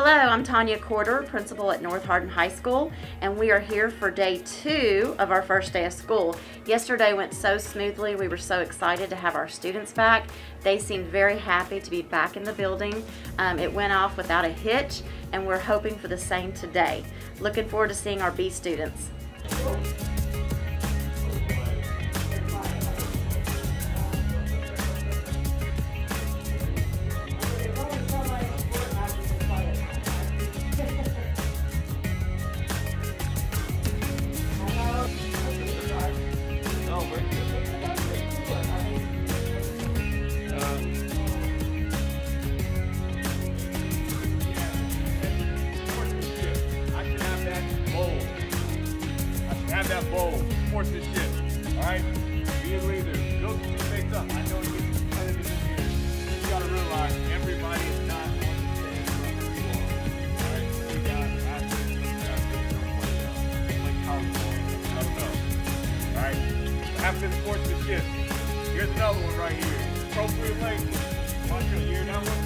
Hello, I'm Tanya Corder, principal at North Hardin High School, and we are here for day two of our first day of school. Yesterday went so smoothly. We were so excited to have our students back. They seemed very happy to be back in the building. Um, it went off without a hitch, and we're hoping for the same today. Looking forward to seeing our B students. I should have that bowl. Sportsmanship. Alright? Be a leader. Build your teammates up. I know you're competitive in here. You gotta realize everybody is not on the same level you are. Alright? You got athletes that play, uh, like college ball. I don't know. Alright? Have good sportsmanship. Here's another one right here. Appropriate language. Want you to hear that?